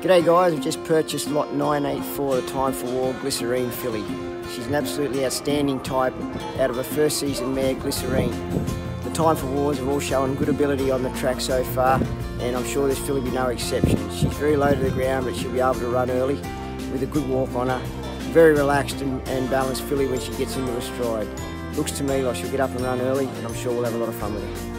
G'day guys, We've just purchased lot 984, the Time for War Glycerine filly. She's an absolutely outstanding type out of a first season mare, Glycerine. The Time for Wars have all shown good ability on the track so far, and I'm sure this filly will be no exception. She's very low to the ground, but she'll be able to run early with a good walk on her. Very relaxed and, and balanced filly when she gets into a stride. Looks to me like she'll get up and run early, and I'm sure we'll have a lot of fun with her.